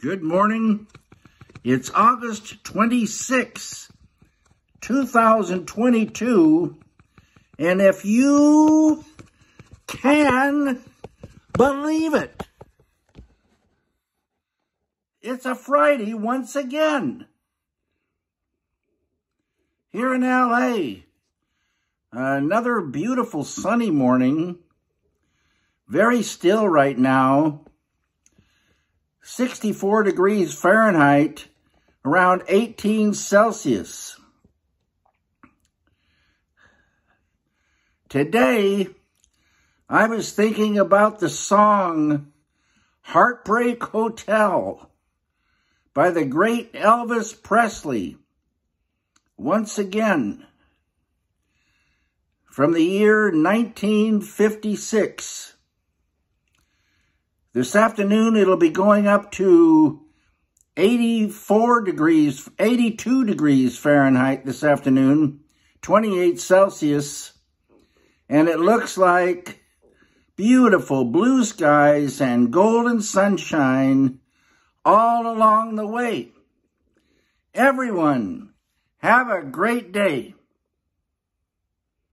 Good morning. It's August 26, 2022. And if you can believe it, it's a Friday once again. Here in LA, another beautiful sunny morning. Very still right now. 64 degrees Fahrenheit, around 18 Celsius. Today, I was thinking about the song Heartbreak Hotel by the great Elvis Presley. Once again, from the year 1956. This afternoon, it'll be going up to 84 degrees, 82 degrees Fahrenheit this afternoon, 28 Celsius. And it looks like beautiful blue skies and golden sunshine all along the way. Everyone, have a great day.